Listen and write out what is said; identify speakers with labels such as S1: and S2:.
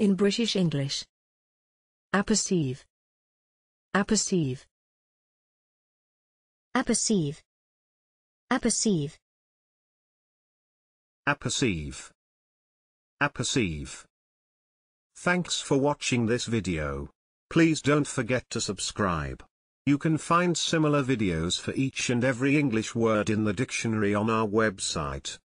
S1: In British English. Apperceive. Apperceive.
S2: Apperceive. Apperceive.
S3: Apperceive. Apperceive. Thanks for watching this video. Please don't forget to subscribe. You can find similar videos for each and every English word in the dictionary on our website.